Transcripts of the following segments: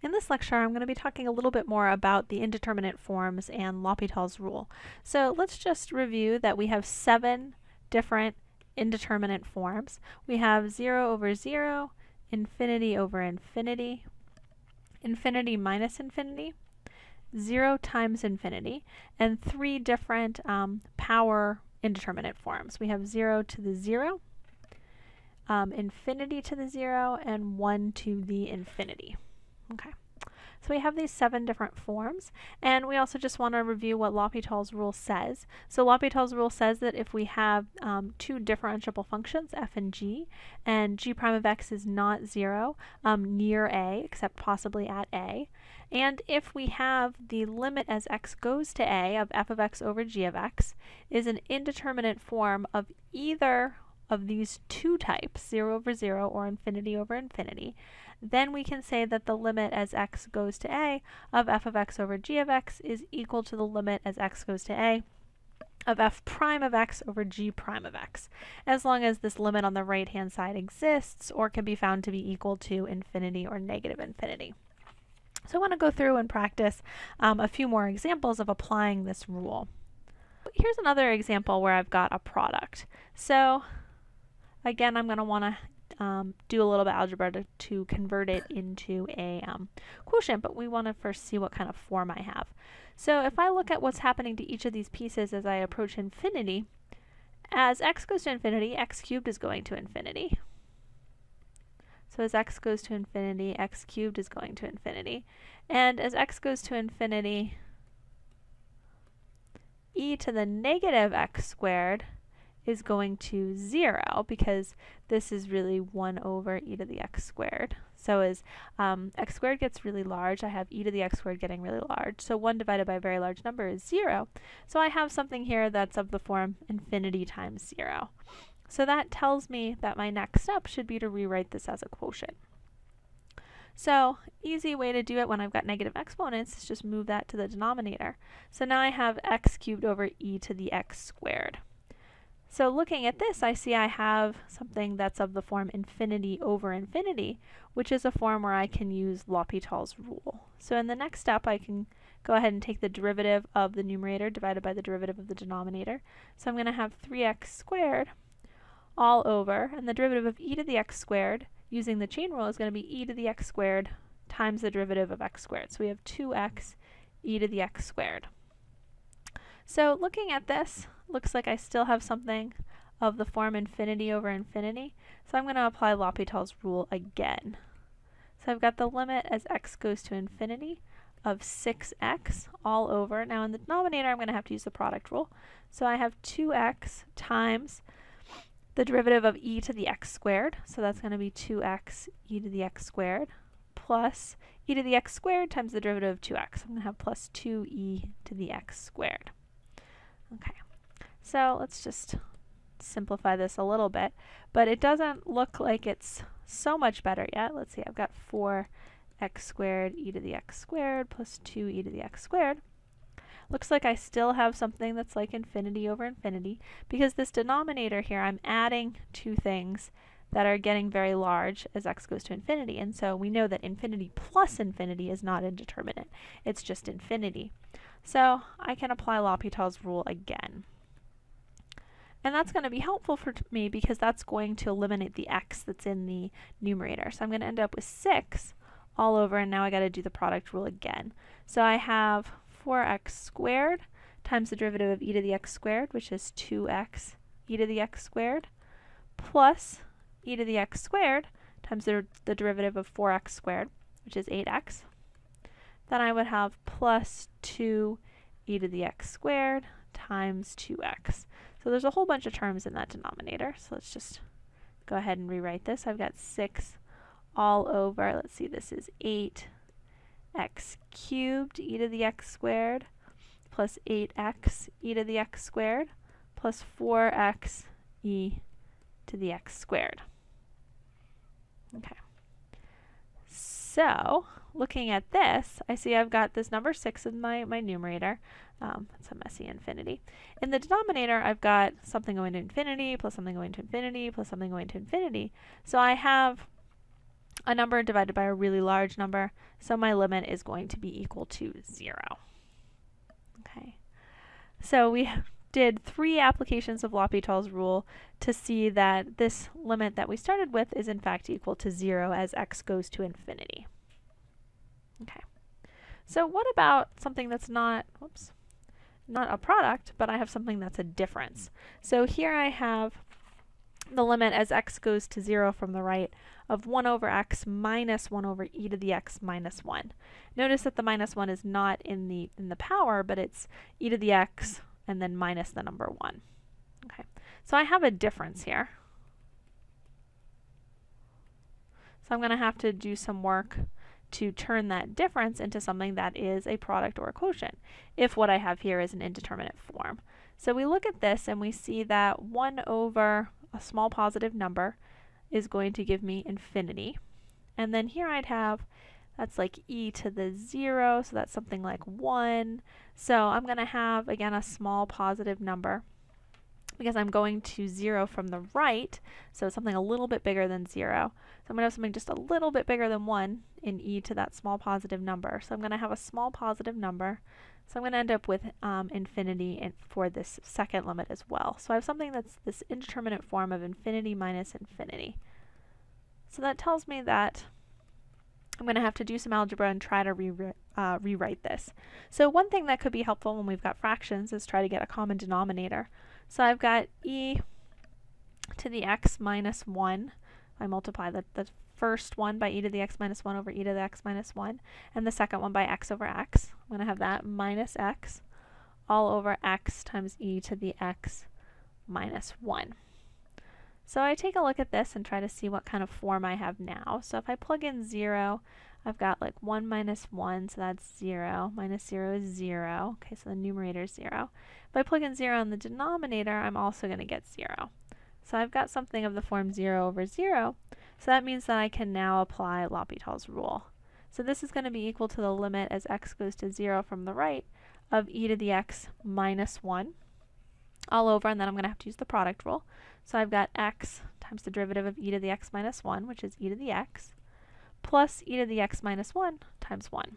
In this lecture, I'm going to be talking a little bit more about the indeterminate forms and L'Hopital's rule. So let's just review that we have seven different indeterminate forms. We have 0 over 0, infinity over infinity, infinity minus infinity, 0 times infinity, and three different um, power indeterminate forms. We have 0 to the 0, um, infinity to the 0, and 1 to the infinity. Okay. So we have these seven different forms, and we also just want to review what L'Hopital's rule says. So L'Hopital's rule says that if we have um, two differentiable functions, f and g, and g prime of x is not zero um, near a, except possibly at a, and if we have the limit as x goes to a of f of x over g of x is an indeterminate form of either of these two types, 0 over 0 or infinity over infinity, then we can say that the limit as x goes to a of f of x over g of x is equal to the limit as x goes to a of f prime of x over g prime of x, as long as this limit on the right hand side exists or can be found to be equal to infinity or negative infinity. So I want to go through and practice um, a few more examples of applying this rule. Here's another example where I've got a product. So again, I'm going to want to um, do a little bit of algebra to, to convert it into a um, quotient, but we want to first see what kind of form I have. So if I look at what's happening to each of these pieces as I approach infinity, as x goes to infinity, x cubed is going to infinity. So as x goes to infinity, x cubed is going to infinity. And as x goes to infinity, e to the negative x squared is going to 0 because this is really 1 over e to the x squared. So as um, x squared gets really large, I have e to the x squared getting really large. So 1 divided by a very large number is 0. So I have something here that's of the form infinity times 0. So that tells me that my next step should be to rewrite this as a quotient. So easy way to do it when I've got negative exponents is just move that to the denominator. So now I have x cubed over e to the x squared. So looking at this, I see I have something that's of the form infinity over infinity, which is a form where I can use L'Hopital's rule. So in the next step, I can go ahead and take the derivative of the numerator divided by the derivative of the denominator. So I'm going to have 3x squared all over, and the derivative of e to the x squared using the chain rule is going to be e to the x squared times the derivative of x squared. So we have 2x e to the x squared. So looking at this, looks like I still have something of the form infinity over infinity. So I'm going to apply L'Hopital's rule again. So I've got the limit as x goes to infinity of 6x all over. Now in the denominator I'm going to have to use the product rule. So I have 2x times the derivative of e to the x squared. So that's going to be 2x e to the x squared plus e to the x squared times the derivative of 2x. I'm going to have plus 2e to the x squared. Okay, so let's just simplify this a little bit, but it doesn't look like it's so much better yet. Let's see, I've got 4x squared e to the x squared plus 2e to the x squared. Looks like I still have something that's like infinity over infinity because this denominator here, I'm adding two things that are getting very large as x goes to infinity. And so we know that infinity plus infinity is not indeterminate. It's just infinity. So I can apply L'Hopital's rule again. And that's going to be helpful for me because that's going to eliminate the x that's in the numerator. So I'm going to end up with 6 all over, and now I got to do the product rule again. So I have 4x squared times the derivative of e to the x squared, which is 2x e to the x squared, plus e to the x squared times the, the derivative of 4x squared, which is 8x, then I would have plus 2 e to the x squared times 2x. So there's a whole bunch of terms in that denominator. So let's just go ahead and rewrite this. I've got 6 all over, let's see, this is 8x cubed e to the x squared plus 8x e to the x squared plus 4x e to the x squared. Okay. So, looking at this, I see I've got this number 6 in my, my numerator. Um, a messy infinity. In the denominator, I've got something going to infinity, plus something going to infinity, plus something going to infinity. So I have a number divided by a really large number, so my limit is going to be equal to 0. Okay, so we did three applications of L'Hopital's rule to see that this limit that we started with is in fact equal to 0 as x goes to infinity. Okay, so what about something that's not, whoops, not a product, but I have something that's a difference. So here I have the limit as x goes to 0 from the right of 1 over x minus 1 over e to the x minus 1. Notice that the minus 1 is not in the in the power, but it's e to the x and then minus the number 1. Okay, so I have a difference here. So I'm going to have to do some work to turn that difference into something that is a product or a quotient, if what I have here is an indeterminate form. So we look at this and we see that 1 over a small positive number is going to give me infinity. And then here I'd have, that's like e to the 0, so that's something like 1. So I'm going to have, again, a small positive number because I'm going to 0 from the right, so something a little bit bigger than 0. So I'm going to have something just a little bit bigger than 1 in e to that small positive number. So I'm going to have a small positive number. So I'm going to end up with um, infinity in, for this second limit as well. So I have something that's this indeterminate form of infinity minus infinity. So that tells me that I'm going to have to do some algebra and try to re uh, rewrite this. So one thing that could be helpful when we've got fractions is try to get a common denominator. So I've got e to the x minus 1. I multiply the, the first one by e to the x minus 1 over e to the x minus 1, and the second one by x over x. I'm going to have that minus x all over x times e to the x minus 1. So I take a look at this and try to see what kind of form I have now. So if I plug in 0, I've got like 1 minus 1, so that's 0. Minus 0 is 0. Okay, so the numerator is 0. If I plug in 0 in the denominator, I'm also going to get 0. So I've got something of the form 0 over 0. So that means that I can now apply L'Hopital's rule. So this is going to be equal to the limit as x goes to 0 from the right of e to the x minus 1 all over, and then I'm going to have to use the product rule. So I've got x times the derivative of e to the x minus 1, which is e to the x, plus e to the x minus 1 times 1.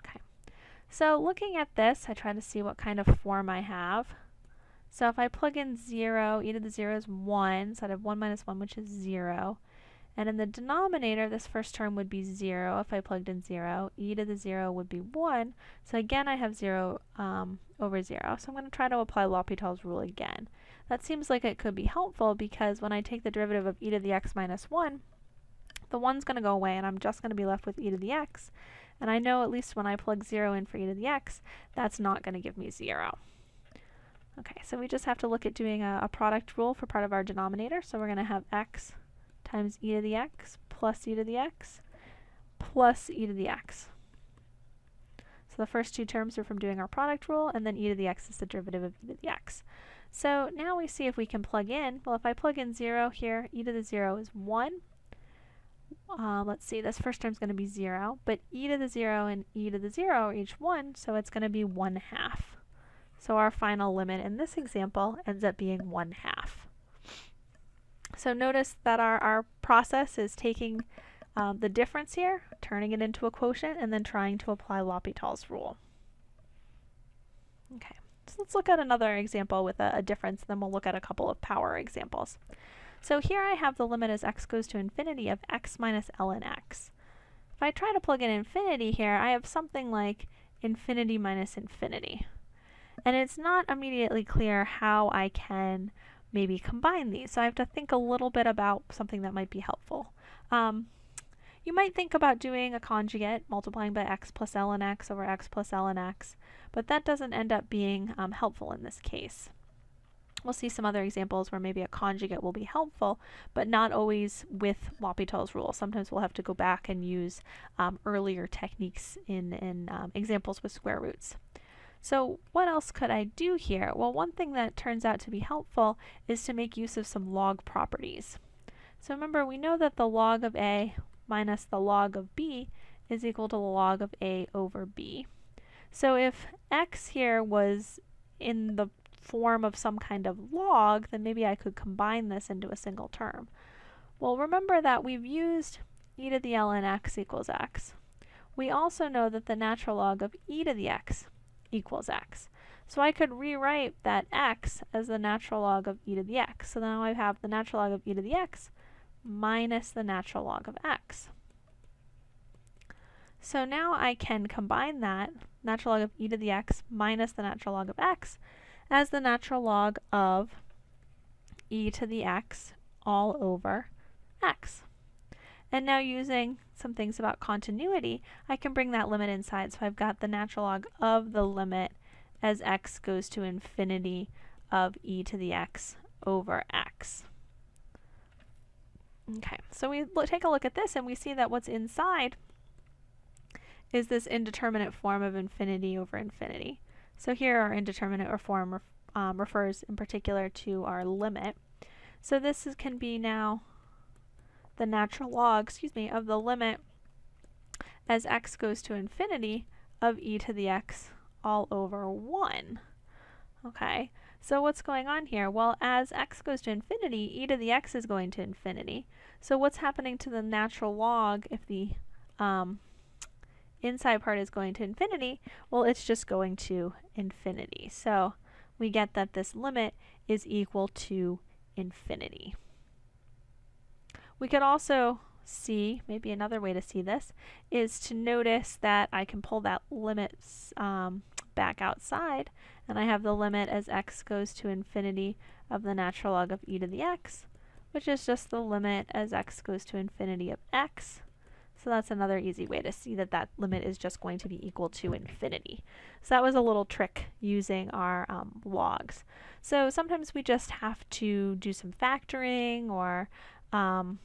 Okay. So looking at this, I try to see what kind of form I have. So if I plug in 0, e to the 0 is 1, so I'd have 1 minus 1, which is 0. And in the denominator, this first term would be 0 if I plugged in 0. e to the 0 would be 1. So again, I have 0 um, over 0. So I'm going to try to apply L'Hopital's rule again. That seems like it could be helpful because when I take the derivative of e to the x minus 1, the 1's going to go away and I'm just going to be left with e to the x. And I know at least when I plug 0 in for e to the x, that's not going to give me 0. Okay, so we just have to look at doing a, a product rule for part of our denominator. So we're going to have x times e to the x plus e to the x plus e to the x. So the first two terms are from doing our product rule, and then e to the x is the derivative of e to the x. So now we see if we can plug in. Well, if I plug in 0 here, e to the 0 is 1. Uh, let's see, this first term is going to be 0, but e to the 0 and e to the 0 are each 1, so it's going to be 1 half. So our final limit in this example ends up being 1 half. So notice that our, our process is taking um, the difference here, turning it into a quotient, and then trying to apply L'Hopital's rule. Okay, so let's look at another example with a, a difference, then we'll look at a couple of power examples. So here I have the limit as x goes to infinity of x minus ln x. If I try to plug in infinity here, I have something like infinity minus infinity. And it's not immediately clear how I can maybe combine these. So I have to think a little bit about something that might be helpful. Um, you might think about doing a conjugate, multiplying by x plus ln x over x plus ln x, but that doesn't end up being um, helpful in this case. We'll see some other examples where maybe a conjugate will be helpful, but not always with L'Hopital's rule. Sometimes we'll have to go back and use um, earlier techniques in, in um, examples with square roots. So what else could I do here? Well, one thing that turns out to be helpful is to make use of some log properties. So remember, we know that the log of A minus the log of B is equal to the log of A over B. So if x here was in the form of some kind of log, then maybe I could combine this into a single term. Well, remember that we've used e to the ln x equals x. We also know that the natural log of e to the x equals x. So I could rewrite that x as the natural log of e to the x. So now I have the natural log of e to the x minus the natural log of x. So now I can combine that natural log of e to the x minus the natural log of x as the natural log of e to the x all over x. And now using some things about continuity, I can bring that limit inside. So I've got the natural log of the limit as x goes to infinity of e to the x over x. Okay, so we look, take a look at this and we see that what's inside is this indeterminate form of infinity over infinity. So here our indeterminate or form um, refers in particular to our limit. So this is, can be now the natural log, excuse me, of the limit as x goes to infinity of e to the x all over 1. Okay, so what's going on here? Well, as x goes to infinity, e to the x is going to infinity. So what's happening to the natural log if the um, inside part is going to infinity? Well, it's just going to infinity. So we get that this limit is equal to infinity. We could also see, maybe another way to see this, is to notice that I can pull that limit um, back outside, and I have the limit as x goes to infinity of the natural log of e to the x which is just the limit as x goes to infinity of x. So that's another easy way to see that that limit is just going to be equal to infinity. So that was a little trick using our um, logs. So sometimes we just have to do some factoring or um,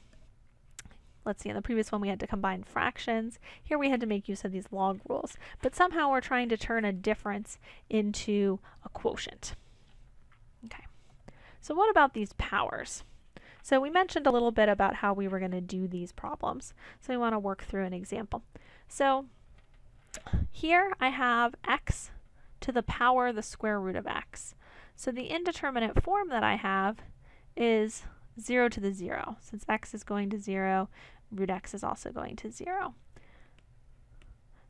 let's see, in the previous one we had to combine fractions. Here we had to make use of these log rules. But somehow we're trying to turn a difference into a quotient. Okay. So what about these powers? So we mentioned a little bit about how we were going to do these problems. So we want to work through an example. So here I have x to the power of the square root of x. So the indeterminate form that I have is 0 to the 0. Since x is going to 0, root x is also going to 0.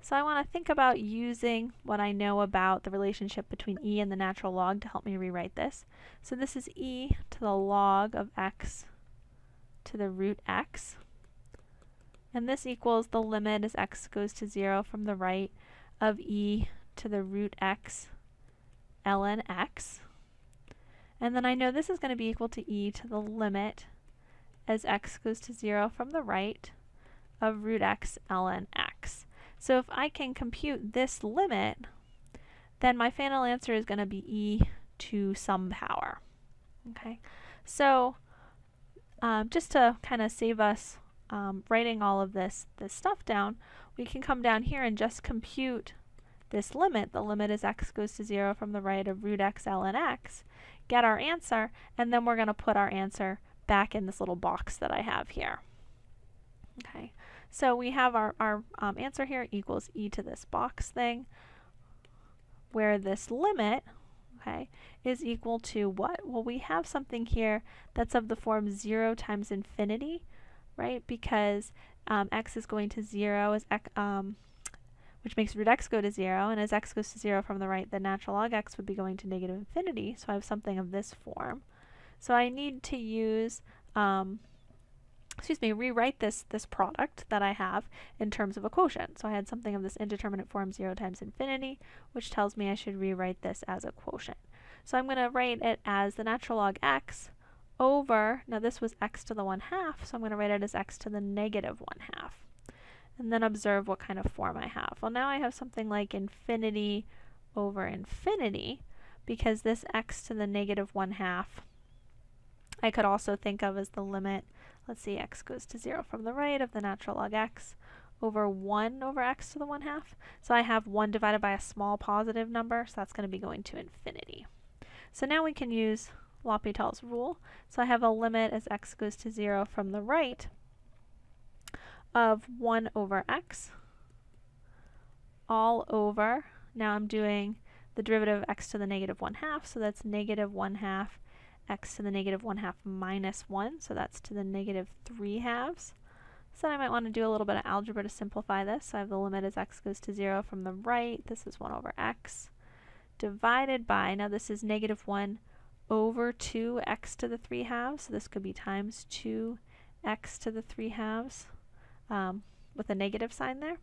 So I want to think about using what I know about the relationship between e and the natural log to help me rewrite this. So this is e to the log of x to the root x. And this equals the limit as x goes to 0 from the right of e to the root x ln x. And then I know this is going to be equal to e to the limit as x goes to 0 from the right of root x ln x. So if I can compute this limit, then my final answer is going to be e to some power. Okay, so um, just to kind of save us um, writing all of this, this stuff down, we can come down here and just compute this limit. The limit is x goes to 0 from the right of root x ln x, get our answer, and then we're going to put our answer back in this little box that I have here. Okay, so we have our, our um, answer here equals e to this box thing, where this limit, okay, is equal to what? Well, we have something here that's of the form 0 times infinity, right? Because um, x is going to 0 as um, which makes root x go to 0, and as x goes to 0 from the right, the natural log x would be going to negative infinity, so I have something of this form. So I need to use um, excuse me, rewrite this, this product that I have in terms of a quotient. So I had something of this indeterminate form 0 times infinity, which tells me I should rewrite this as a quotient. So I'm going to write it as the natural log x over, now this was x to the 1 half, so I'm going to write it as x to the negative 1 half. And then observe what kind of form I have. Well, now I have something like infinity over infinity, because this x to the negative 1 half I could also think of as the limit let's see, x goes to 0 from the right of the natural log x over 1 over x to the 1 half. So I have 1 divided by a small positive number, so that's going to be going to infinity. So now we can use L'Hopital's rule. So I have a limit as x goes to 0 from the right of 1 over x all over, now I'm doing the derivative of x to the negative 1 half, so that's negative 1 half x to the negative 1 half minus 1, so that's to the negative 3 halves. So I might want to do a little bit of algebra to simplify this. So I have the limit as x goes to 0 from the right. This is 1 over x divided by, now this is negative 1 over 2x to the 3 halves. So this could be times 2x to the 3 halves um, with a negative sign there.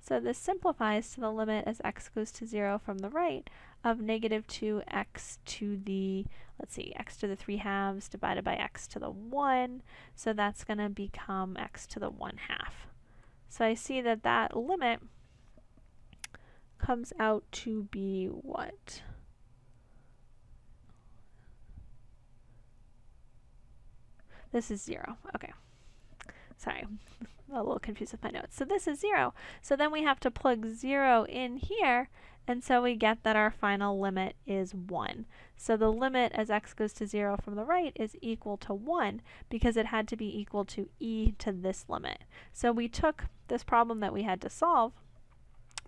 So this simplifies to the limit as x goes to 0 from the right of negative 2x to the, let's see, x to the 3 halves divided by x to the 1. So that's going to become x to the 1 half. So I see that that limit comes out to be what? This is 0. Okay. Sorry, a little confused with my notes. So this is 0. So then we have to plug 0 in here, and so we get that our final limit is 1. So the limit as x goes to 0 from the right is equal to 1 because it had to be equal to e to this limit. So we took this problem that we had to solve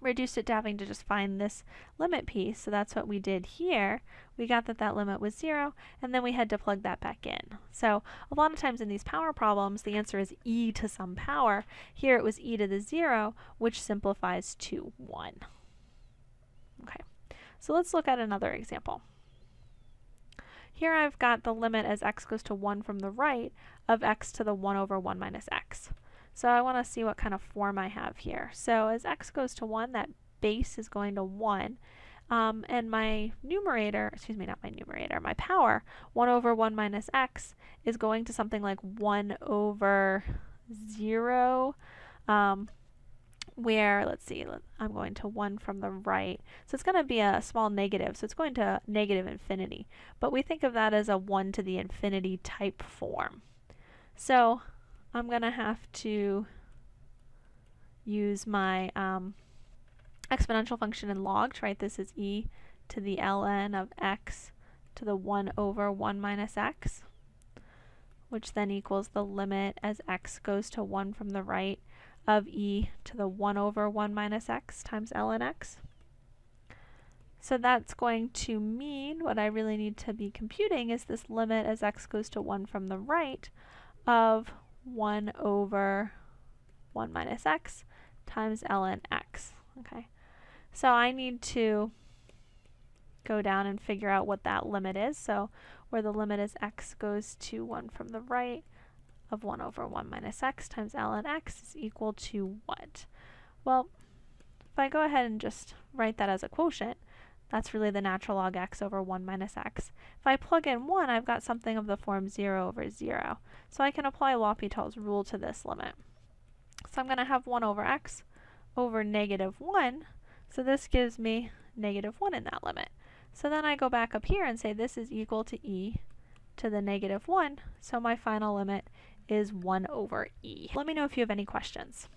reduced it to having to just find this limit piece. So that's what we did here. We got that that limit was zero, and then we had to plug that back in. So a lot of times in these power problems, the answer is e to some power. Here it was e to the zero, which simplifies to one. Okay, so let's look at another example. Here I've got the limit as x goes to 1 from the right of x to the 1 over 1 minus x. So I want to see what kind of form I have here. So as x goes to 1, that base is going to 1. Um, and my numerator, excuse me, not my numerator, my power, 1 over 1 minus x, is going to something like 1 over 0, um, where, let's see, I'm going to 1 from the right. So it's going to be a small negative, so it's going to negative infinity. But we think of that as a 1 to the infinity type form. So I'm going to have to use my um, exponential function in log to write this as e to the ln of x to the 1 over 1 minus x, which then equals the limit as x goes to 1 from the right of e to the 1 over 1 minus x times ln x. So that's going to mean what I really need to be computing is this limit as x goes to 1 from the right of 1 over 1 minus x times ln x. Okay, so I need to go down and figure out what that limit is. So where the limit is x goes to 1 from the right of 1 over 1 minus x times ln x is equal to what? Well, if I go ahead and just write that as a quotient, that's really the natural log x over 1 minus x. If I plug in 1, I've got something of the form 0 over 0. So I can apply L'Hopital's rule to this limit. So I'm going to have 1 over x over negative 1. So this gives me negative 1 in that limit. So then I go back up here and say this is equal to e to the negative 1. So my final limit is 1 over e. Let me know if you have any questions.